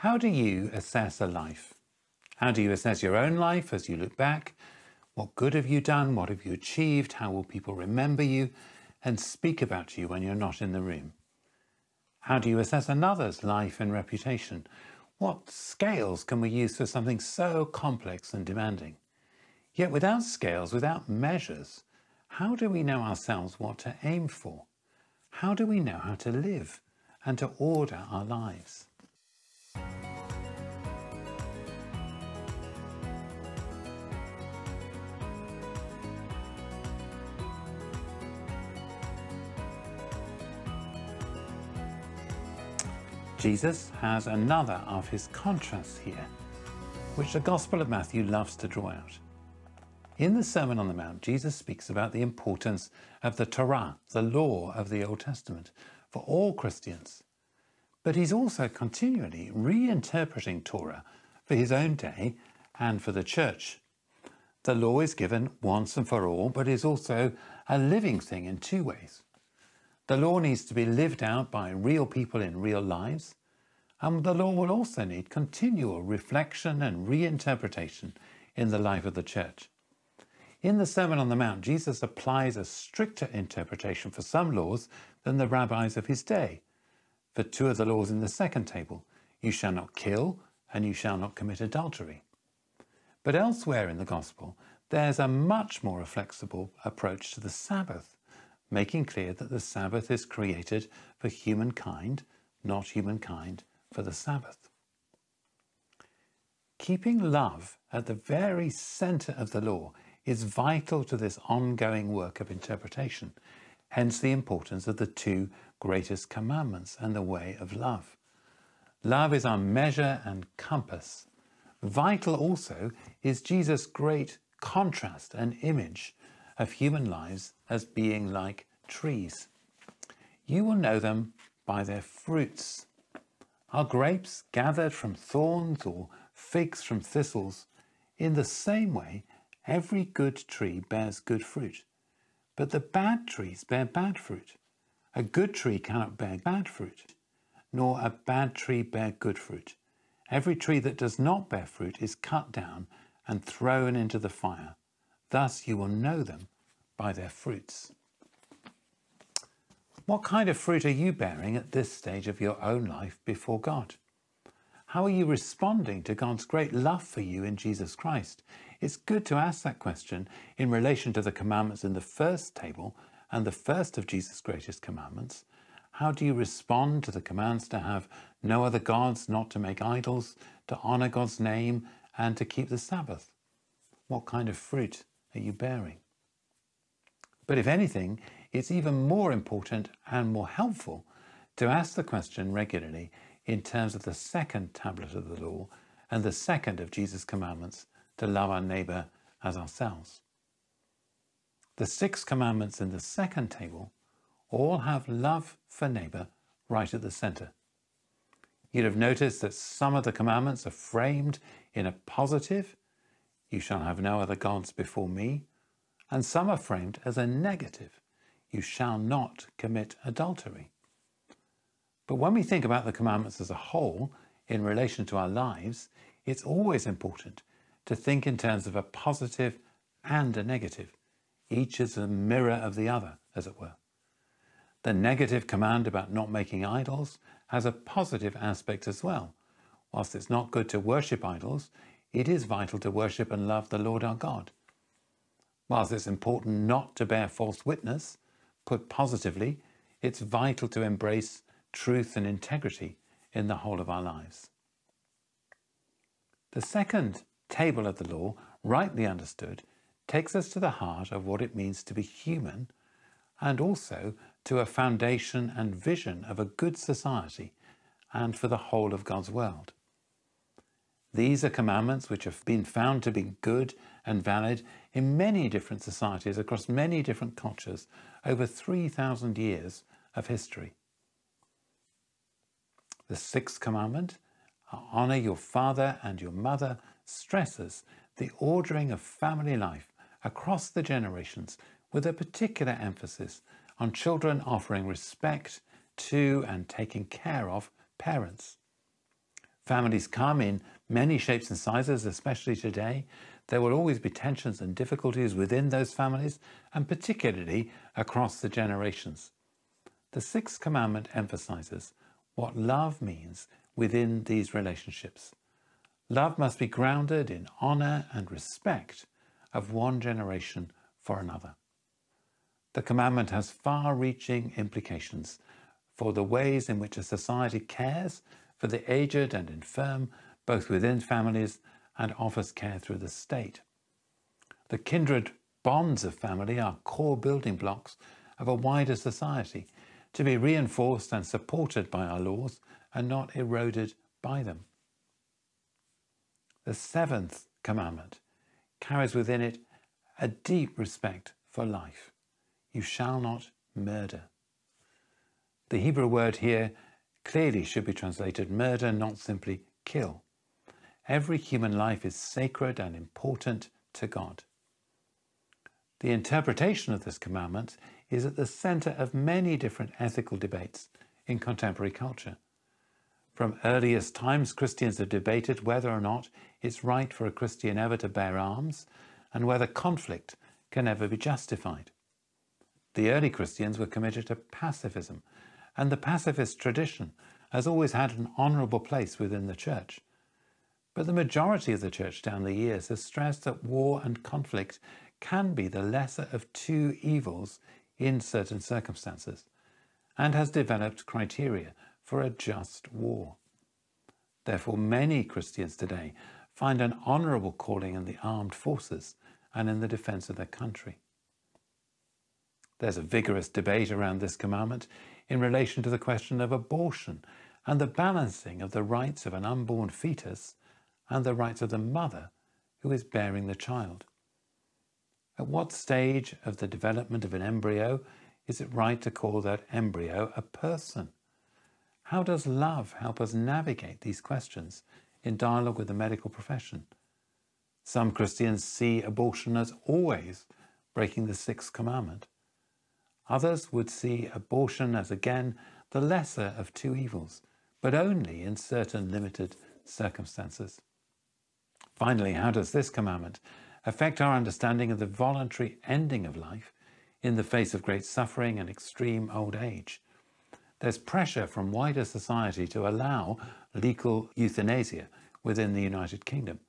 How do you assess a life? How do you assess your own life as you look back? What good have you done? What have you achieved? How will people remember you and speak about you when you're not in the room? How do you assess another's life and reputation? What scales can we use for something so complex and demanding? Yet without scales, without measures, how do we know ourselves what to aim for? How do we know how to live and to order our lives? Jesus has another of his contrasts here, which the Gospel of Matthew loves to draw out. In the Sermon on the Mount, Jesus speaks about the importance of the Torah, the law of the Old Testament, for all Christians. But he's also continually reinterpreting Torah for his own day and for the church. The law is given once and for all, but is also a living thing in two ways. The law needs to be lived out by real people in real lives, and the law will also need continual reflection and reinterpretation in the life of the church. In the Sermon on the Mount, Jesus applies a stricter interpretation for some laws than the rabbis of his day. For two of the laws in the second table, you shall not kill and you shall not commit adultery. But elsewhere in the Gospel, there's a much more flexible approach to the Sabbath making clear that the Sabbath is created for humankind, not humankind for the Sabbath. Keeping love at the very centre of the law is vital to this ongoing work of interpretation, hence the importance of the two greatest commandments and the way of love. Love is our measure and compass. Vital also is Jesus' great contrast and image of human lives as being like trees. You will know them by their fruits. Are grapes gathered from thorns or figs from thistles? In the same way, every good tree bears good fruit, but the bad trees bear bad fruit. A good tree cannot bear bad fruit, nor a bad tree bear good fruit. Every tree that does not bear fruit is cut down and thrown into the fire. Thus you will know them by their fruits. What kind of fruit are you bearing at this stage of your own life before God? How are you responding to God's great love for you in Jesus Christ? It's good to ask that question in relation to the commandments in the first table and the first of Jesus' greatest commandments. How do you respond to the commands to have no other gods, not to make idols, to honor God's name, and to keep the Sabbath? What kind of fruit are you bearing? But if anything, it's even more important and more helpful to ask the question regularly in terms of the second tablet of the law and the second of Jesus' commandments to love our neighbour as ourselves. The six commandments in the second table all have love for neighbour right at the centre. You'd have noticed that some of the commandments are framed in a positive, you shall have no other gods before me, and some are framed as a negative, you shall not commit adultery. But when we think about the commandments as a whole in relation to our lives, it's always important to think in terms of a positive and a negative, each as a mirror of the other, as it were. The negative command about not making idols has a positive aspect as well. Whilst it's not good to worship idols, it is vital to worship and love the Lord our God. Whilst it's important not to bear false witness, put positively, it's vital to embrace truth and integrity in the whole of our lives. The second table of the law, rightly understood, takes us to the heart of what it means to be human and also to a foundation and vision of a good society and for the whole of God's world. These are commandments which have been found to be good and valid in many different societies across many different cultures over 3,000 years of history. The sixth commandment, honour your father and your mother, stresses the ordering of family life across the generations with a particular emphasis on children offering respect to and taking care of parents. Families come in many shapes and sizes, especially today. There will always be tensions and difficulties within those families, and particularly across the generations. The sixth commandment emphasizes what love means within these relationships. Love must be grounded in honor and respect of one generation for another. The commandment has far reaching implications for the ways in which a society cares for the aged and infirm, both within families and offers care through the state. The kindred bonds of family are core building blocks of a wider society to be reinforced and supported by our laws and not eroded by them. The seventh commandment carries within it a deep respect for life. You shall not murder. The Hebrew word here clearly should be translated murder, not simply kill. Every human life is sacred and important to God. The interpretation of this commandment is at the center of many different ethical debates in contemporary culture. From earliest times, Christians have debated whether or not it's right for a Christian ever to bear arms and whether conflict can ever be justified. The early Christians were committed to pacifism and the pacifist tradition has always had an honourable place within the church. But the majority of the church down the years has stressed that war and conflict can be the lesser of two evils in certain circumstances, and has developed criteria for a just war. Therefore, many Christians today find an honourable calling in the armed forces and in the defence of their country. There's a vigorous debate around this commandment in relation to the question of abortion and the balancing of the rights of an unborn fetus and the rights of the mother who is bearing the child. At what stage of the development of an embryo is it right to call that embryo a person? How does love help us navigate these questions in dialogue with the medical profession? Some Christians see abortion as always breaking the sixth commandment. Others would see abortion as again the lesser of two evils, but only in certain limited circumstances. Finally, how does this commandment affect our understanding of the voluntary ending of life in the face of great suffering and extreme old age? There's pressure from wider society to allow legal euthanasia within the United Kingdom.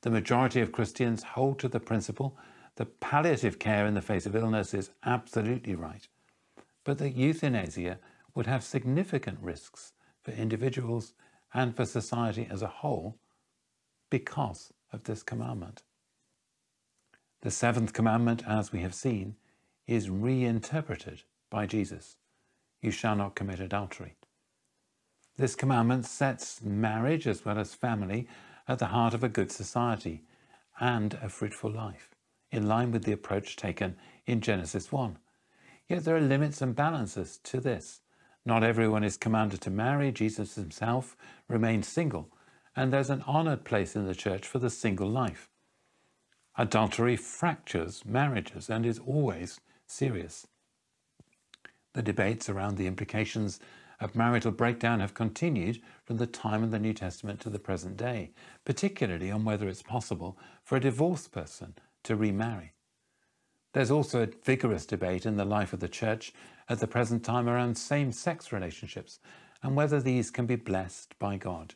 The majority of Christians hold to the principle that palliative care in the face of illness is absolutely right, but that euthanasia would have significant risks for individuals and for society as a whole because of this commandment. The seventh commandment, as we have seen, is reinterpreted by Jesus You shall not commit adultery. This commandment sets marriage as well as family at the heart of a good society and a fruitful life in line with the approach taken in Genesis 1. Yet there are limits and balances to this. Not everyone is commanded to marry. Jesus himself remained single, and there's an honoured place in the church for the single life. Adultery fractures marriages and is always serious. The debates around the implications of marital breakdown have continued from the time of the New Testament to the present day, particularly on whether it's possible for a divorced person to remarry. There's also a vigorous debate in the life of the church at the present time around same sex relationships and whether these can be blessed by God.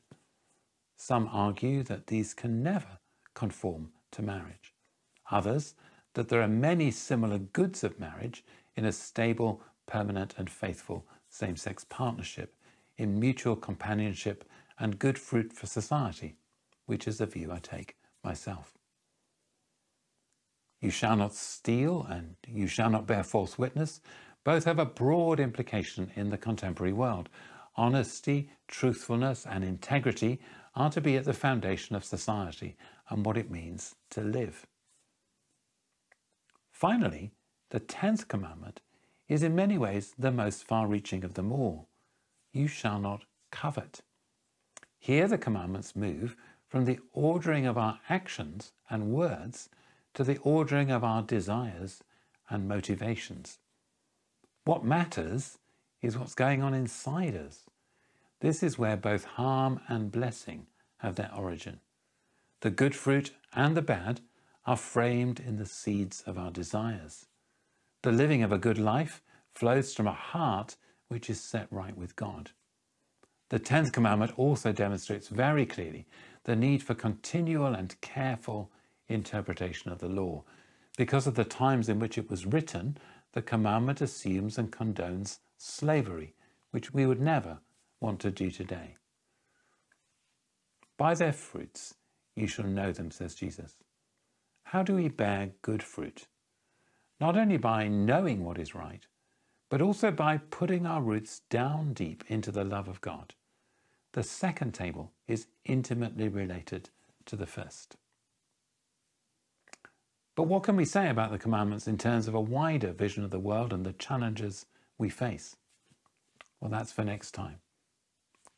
Some argue that these can never conform to marriage. Others, that there are many similar goods of marriage in a stable, permanent, and faithful same sex partnership, in mutual companionship and good fruit for society, which is the view I take myself. You shall not steal and you shall not bear false witness both have a broad implication in the contemporary world. Honesty, truthfulness, and integrity are to be at the foundation of society and what it means to live. Finally, the tenth commandment is in many ways the most far reaching of them all. You shall not covet. Here the commandments move from the ordering of our actions and words to the ordering of our desires and motivations. What matters is what's going on inside us. This is where both harm and blessing have their origin. The good fruit and the bad are framed in the seeds of our desires. The living of a good life flows from a heart which is set right with God. The tenth commandment also demonstrates very clearly the need for continual and careful interpretation of the law. Because of the times in which it was written, the commandment assumes and condones slavery, which we would never want to do today. By their fruits you shall know them, says Jesus. How do we bear good fruit? Not only by knowing what is right, but also by putting our roots down deep into the love of God. The second table is intimately related to the first. But what can we say about the commandments in terms of a wider vision of the world and the challenges we face? Well, that's for next time.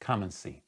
Come and see.